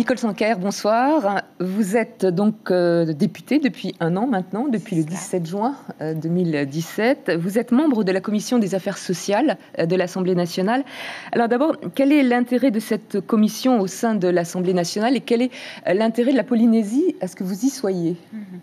Nicole Sanker, bonsoir. Vous êtes donc euh, députée depuis un an maintenant, depuis le 17 juin 2017. Euh, Vous êtes membre de la commission des affaires sociales euh, de l'Assemblée nationale. Alors d'abord, quel est l'intérêt de cette commission au sein de l'Assemblée nationale et quel est l'intérêt de la Polynésie à ce que vous y soyez? Mhm.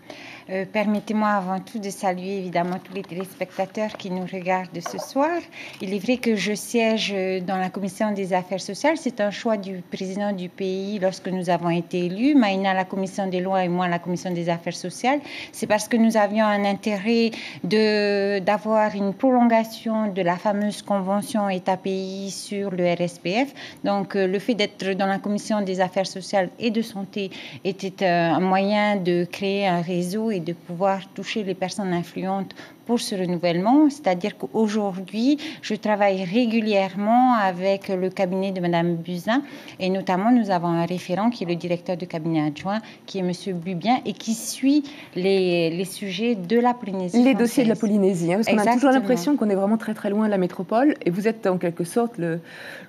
Euh, permettez-moi avant tout de saluer évidemment tous les téléspectateurs qui nous regardent ce soir. Il est vrai que je siège dans la commission des affaires sociales. C'est un choix du président du pays lorsque nous avons été élus. Maïna, la commission des lois et moi, la commission des affaires sociales. C'est parce que nous avions un intérêt d'avoir une prolongation de la fameuse convention État-pays sur le RSPF. Donc, euh, le fait d'être dans la commission des affaires sociales et de santé était un moyen de créer un réseau de pouvoir toucher les personnes influentes pour ce renouvellement. C'est-à-dire qu'aujourd'hui, je travaille régulièrement avec le cabinet de Mme Buzyn et notamment nous avons un référent qui est le directeur de cabinet adjoint, qui est M. Bubien et qui suit les, les sujets de la Polynésie. Les dossiers de la Polynésie, hein, parce qu'on a toujours l'impression qu'on est vraiment très très loin de la métropole et vous êtes en quelque sorte le,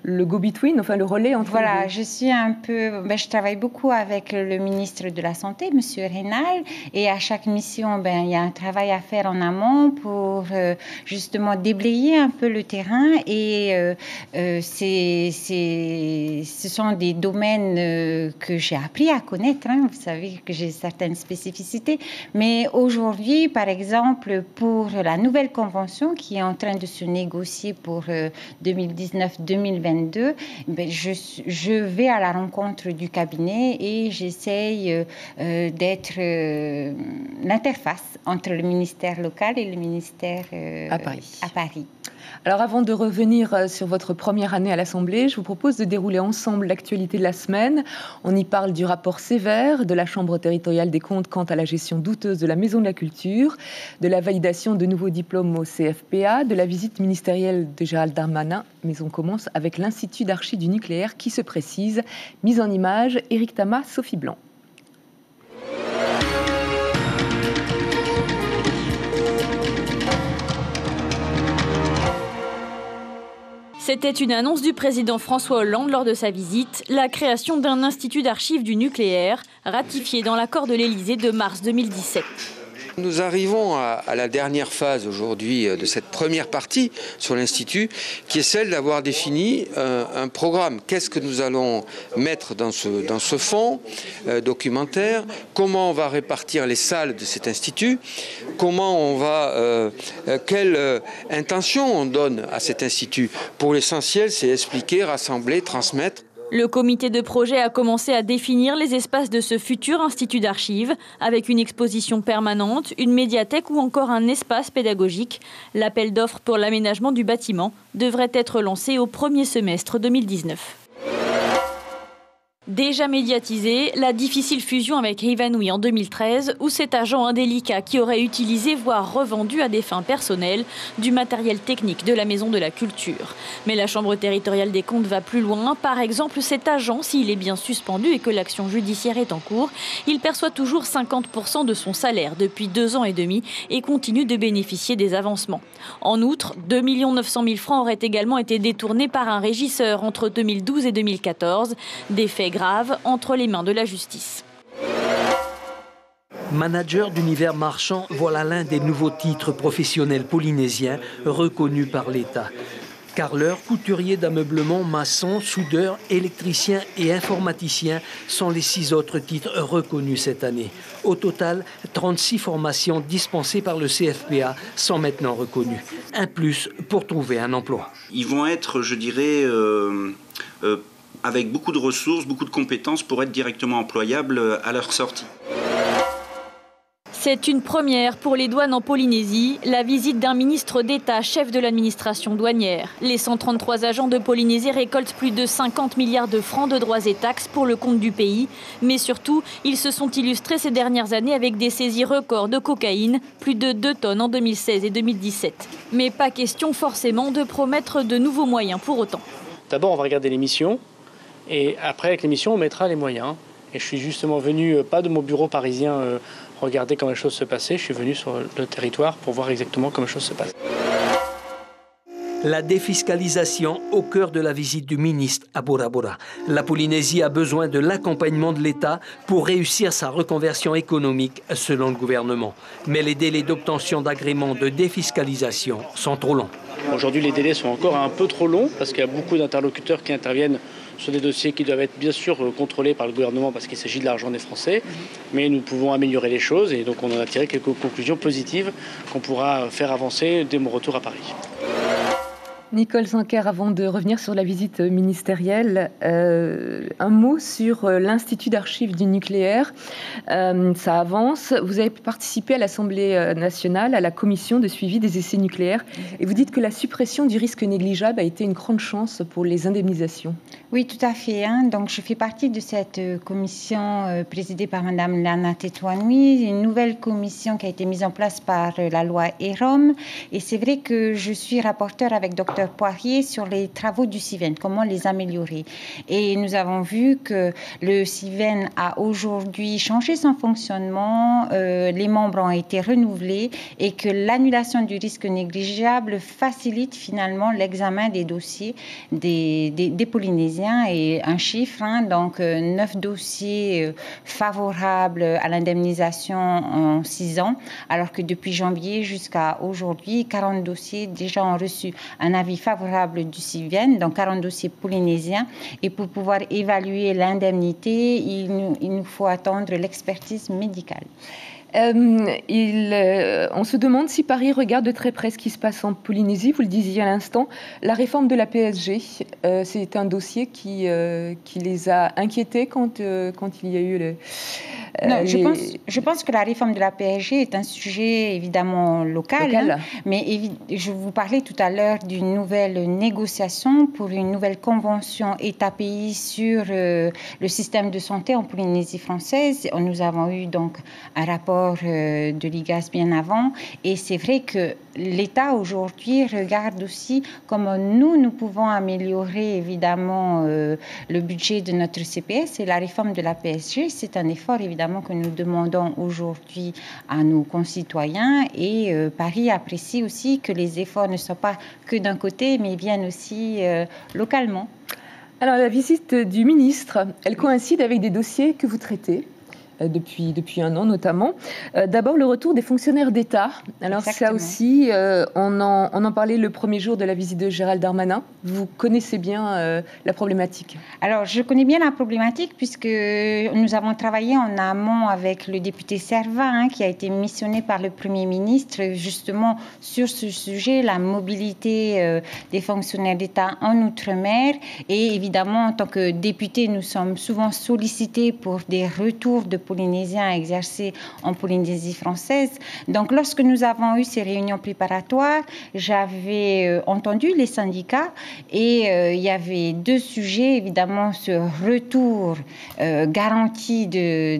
le go-between, enfin le relais entre Voilà, je suis un peu. Ben, je travaille beaucoup avec le ministre de la Santé, M. Rénal, et à chaque mission, ben, il y a un travail à faire en amont pour euh, justement déblayer un peu le terrain et euh, euh, c'est, ce sont des domaines que j'ai appris à connaître. Hein. Vous savez que j'ai certaines spécificités, mais aujourd'hui, par exemple, pour la nouvelle convention qui est en train de se négocier pour 2019-2022, ben, je, je, vais à la rencontre du cabinet et j'essaye d'être l'interface entre le ministère local et le ministère euh, à, Paris. à Paris. Alors avant de revenir euh, sur votre première année à l'Assemblée, je vous propose de dérouler ensemble l'actualité de la semaine. On y parle du rapport sévère de la Chambre territoriale des comptes quant à la gestion douteuse de la Maison de la Culture, de la validation de nouveaux diplômes au CFPA, de la visite ministérielle de Gérald Darmanin. Mais on commence avec l'Institut d'archi du nucléaire qui se précise. Mise en image, Éric Tama, Sophie Blanc. C'était une annonce du président François Hollande lors de sa visite, la création d'un institut d'archives du nucléaire, ratifié dans l'accord de l'Élysée de mars 2017. Nous arrivons à, la dernière phase aujourd'hui euh, de cette première partie sur l'Institut, qui est celle d'avoir défini euh, un, programme. Qu'est-ce que nous allons mettre dans ce, dans ce fonds euh, documentaire? Comment on va répartir les salles de cet Institut? Comment on va... quelle intention on donne à cet Institut? Pour l'essentiel, c'est expliquer, rassembler, transmettre le comité de projet a commencé à définir les espaces de ce futur institut d'archives, avec une exposition permanente, une médiathèque ou encore un espace pédagogique. L'appel d'offres pour l'aménagement du bâtiment devrait être lancé au premier semestre 2019. Déjà médiatisée, la difficile fusion avec Evanui en 2013, où cet agent indélicat qui aurait utilisé, voire revendu à des fins personnelles, du matériel technique de la Maison de la Culture. Mais la Chambre territoriale des comptes va plus loin. Par exemple, cet agent, s'il est bien suspendu et que l'action judiciaire est en cours, il perçoit toujours 50% de son salaire depuis deux ans et demi et continue de bénéficier des avancements. En outre, 2 900 000 francs auraient également été détournés par un régisseur entre 2012 et 2014. Des faits grave entre les mains de la justice. Manager d'univers marchand, voilà l'un des nouveaux titres professionnels polynésiens reconnus par l'État. Carleur, couturier d'ameublement, maçon, soudeur, électricien et informaticien sont les six autres titres reconnus cette année. Au total, 36 formations dispensées par le CFPA sont maintenant reconnues. Un plus pour trouver un emploi. Ils vont être, je dirais, euh, euh, avec beaucoup de ressources, beaucoup de compétences pour être directement employables à leur sortie. C'est une première pour les douanes en Polynésie, la visite d'un ministre d'État chef de l'administration douanière. Les 133 agents de Polynésie récoltent plus de 50 milliards de francs de droits et taxes pour le compte du pays. Mais surtout, ils se sont illustrés ces dernières années avec des saisies records de cocaïne, plus de 2 tonnes en 2016 et 2017. Mais pas question forcément de promettre de nouveaux moyens pour autant. D'abord, on va regarder les missions, et après, avec l'émission, on mettra les moyens. Et je suis justement venu, euh, pas de mon bureau parisien, euh, regarder comment les choses se passaient. Je suis venu sur le territoire pour voir exactement comment les choses se passent. La défiscalisation au cœur de la visite du ministre à Bora Bora. La Polynésie a besoin de l'accompagnement de l'État pour réussir sa reconversion économique, selon le gouvernement. Mais les délais d'obtention d'agréments de défiscalisation sont trop longs. Aujourd'hui, les délais sont encore un peu trop longs parce qu'il y a beaucoup d'interlocuteurs qui interviennent sur des dossiers qui doivent être bien sûr euh, contrôlés par le gouvernement parce qu'il s'agit de l'argent des Français. Mais nous pouvons améliorer les choses et donc on en a tiré quelques conclusions positives qu'on pourra faire avancer dès mon retour à Paris. Nicole Sanker, avant de revenir sur la visite ministérielle, euh, un mot sur euh, l'Institut d'archives du nucléaire. Euh, ça avance. Vous avez participé à l'Assemblée nationale, à la commission de suivi des essais nucléaires, et vous dites que la suppression du risque négligeable a été une grande chance pour les indemnisations. Oui, tout à fait. Hein. Donc, je fais partie de cette commission présidée par Madame Lana Tetouanoui, une nouvelle commission qui a été mise en place par la loi EROM. Et c'est vrai que je suis rapporteur avec Dr Poirier sur les travaux du CIVEN, comment les améliorer. Et nous avons vu que le CIVEN a aujourd'hui changé son fonctionnement, euh, les membres ont été renouvelés et que l'annulation du risque négligeable facilite finalement l'examen des dossiers des, Polynésiens et un chiffre, hein, donc euh, neuf dossiers euh, favorables à l'indemnisation en six ans, alors que depuis janvier jusqu'à aujourd'hui, 40 dossiers déjà ont reçu un avis favorable du CIVEN, donc 40 dossiers polynésiens. Et pour pouvoir évaluer l'indemnité, il, nous faut attendre l'expertise médicale. Euh, il, euh, on se demande si Paris regarde de très près ce qui se passe en Polynésie. Vous le disiez à l'instant, la réforme de la PSG, euh, c'est un dossier qui, qui les a inquiétés quand, quand il y a eu le, non, je, pense, je pense que la réforme de la PSG est un sujet évidemment local, hein. mais je vous parlais tout à l'heure d'une nouvelle négociation pour une nouvelle convention État-pays sur le système de santé en Polynésie française. Nous avons eu donc un rapport euh, de l'IGAS bien avant. Et c'est vrai que l'État aujourd'hui regarde aussi comment nous, nous pouvons améliorer évidemment euh, le budget de notre CPS et la réforme de la PSG. C'est un effort évidemment que nous demandons aujourd'hui à nos concitoyens et euh, Paris apprécie aussi que les efforts ne soient pas que d'un côté mais viennent aussi localement. Alors la visite du ministre, elle coïncide avec des dossiers que vous traitez depuis, depuis un an notamment. Euh, d'abord, le retour des fonctionnaires d'État. Alors ça aussi, euh, on, en, on, en, parlait le premier jour de la visite de Gérald Darmanin. Vous connaissez bien la problématique Alors, je connais bien la problématique puisque nous avons travaillé en amont avec le député Servin, hein, qui a été missionné par le Premier ministre justement sur ce sujet, la mobilité des fonctionnaires d'État en Outre-mer. Et évidemment, en tant que député, nous sommes souvent sollicités pour des retours de polynésiens exercés en Polynésie française. Donc, lorsque nous avons eu ces réunions préparatoires, j'avais euh, entendu les syndicats et euh, il y avait deux sujets, évidemment, ce retour euh, garanti de,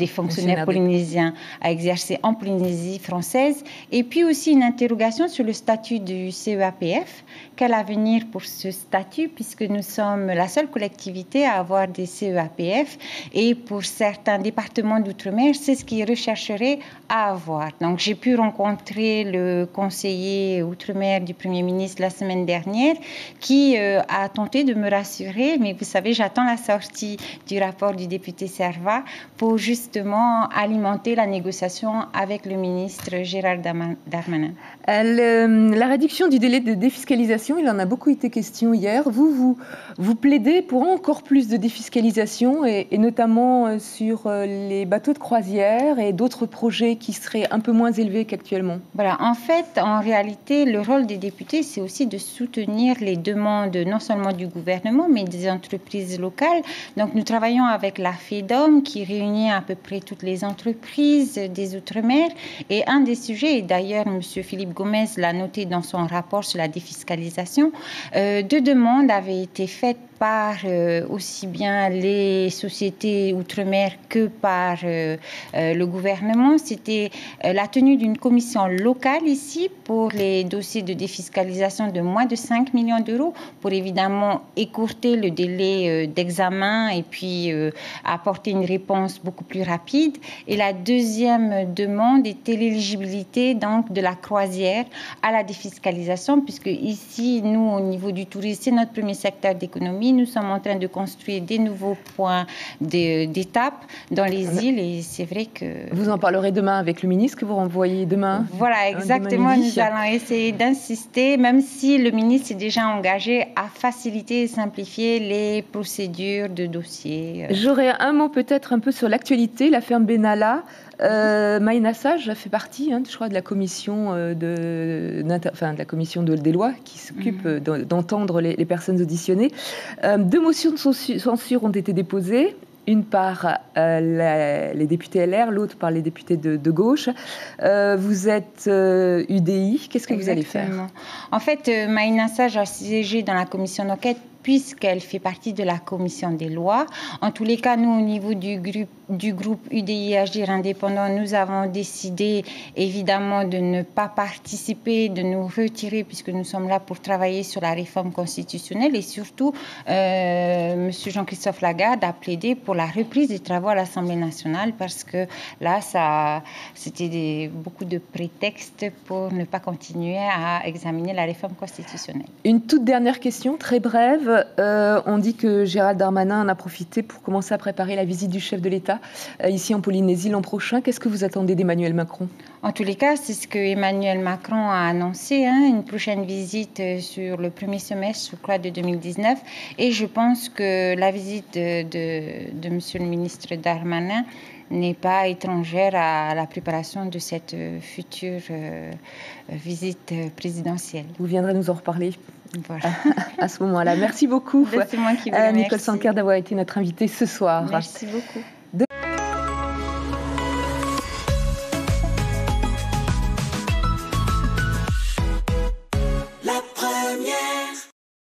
des fonctionnaires polynésiens à exercer en Polynésie française et puis aussi une interrogation sur le statut du CEAPF. Quel avenir pour ce statut puisque nous sommes la seule collectivité à avoir des CEAPF et pour certains département d'outre-mer, c'est ce qu'ils rechercheraient à avoir. Donc j'ai pu rencontrer le conseiller outre-mer du Premier ministre la semaine dernière qui euh, a tenté de me rassurer, mais vous savez, j'attends la sortie du rapport du député Serva pour justement alimenter la négociation avec le ministre Gérald Darmanin. Euh, la réduction du délai de défiscalisation, il en a beaucoup été question hier. Vous, vous, plaidez pour encore plus de défiscalisation et, et notamment euh, sur les bateaux de croisière et d'autres projets qui seraient un peu moins élevés qu'actuellement Voilà, en fait, en réalité, le rôle des députés, c'est aussi de soutenir les demandes non seulement du gouvernement, mais des entreprises locales. Donc, nous travaillons avec la FEDOM qui réunit à peu près toutes les entreprises des Outre-mer. Et un des sujets, et d'ailleurs, M. Philippe Gomez l'a noté dans son rapport sur la défiscalisation, euh, deux demandes avaient été faites par aussi bien les sociétés outre-mer que par le gouvernement, c'était la tenue d'une commission locale ici pour les dossiers de défiscalisation de moins de 5 millions d'euros pour évidemment écourter le délai d'examen et puis apporter une réponse beaucoup plus rapide. Et la deuxième demande était l'éligibilité donc de la croisière à la défiscalisation, puisque ici, nous, au niveau du tourisme, c'est notre premier secteur d'économie. Nous sommes en train de construire des nouveaux points d'étape dans les îles et c'est vrai que... Vous en parlerez demain avec le ministre que vous renvoyez demain Voilà, hein, exactement. nous allons essayer d'insister, même si le ministre s'est déjà engagé à faciliter et simplifier les procédures de dossiers. J'aurais un mot peut-être un peu sur l'actualité. La ferme Benalla euh, Maïna Sage fait partie, hein, je crois, de la commission, euh, de, enfin, de la commission de, des lois qui s'occupe mhm. euh, d'entendre les, personnes auditionnées. Euh, deux motions de censure ont été déposées une par les députés LR, l'autre par les députés de, gauche. vous êtes UDI, qu'est-ce que vous allez faire? En fait, Maïna Sage a siégé dans la commission d'enquête puisqu'elle fait partie de la commission des lois. En tous les cas, nous, au niveau du groupe, du groupe UDI Agir Indépendant, nous avons décidé évidemment de ne pas participer, de nous retirer, puisque nous sommes là pour travailler sur la réforme constitutionnelle. Et surtout, euh, M. Jean-Christophe Lagarde a plaidé pour la reprise des travaux à l'Assemblée nationale, parce que là, ça, c'était beaucoup de prétextes pour ne pas continuer à examiner la réforme constitutionnelle. Une toute dernière question, très brève. Euh, on dit que Gérald Darmanin en a profité pour commencer à préparer la visite du chef de l'État euh, ici en Polynésie l'an prochain. Qu'est-ce que vous attendez d'Emmanuel Macron? En tous les cas, c'est ce que Emmanuel Macron a annoncé, hein, une prochaine visite euh, sur le premier semestre, je crois, de 2019. Et je pense que la visite de, de, Monsieur le ministre Darmanin n'est pas étrangère à la préparation de cette future visite présidentielle. Vous viendrez nous en reparler à ce moment-là. Merci beaucoup, qui vous euh, Nicole Sanker, d'avoir été notre invitée ce soir. Merci beaucoup.